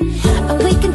Awaken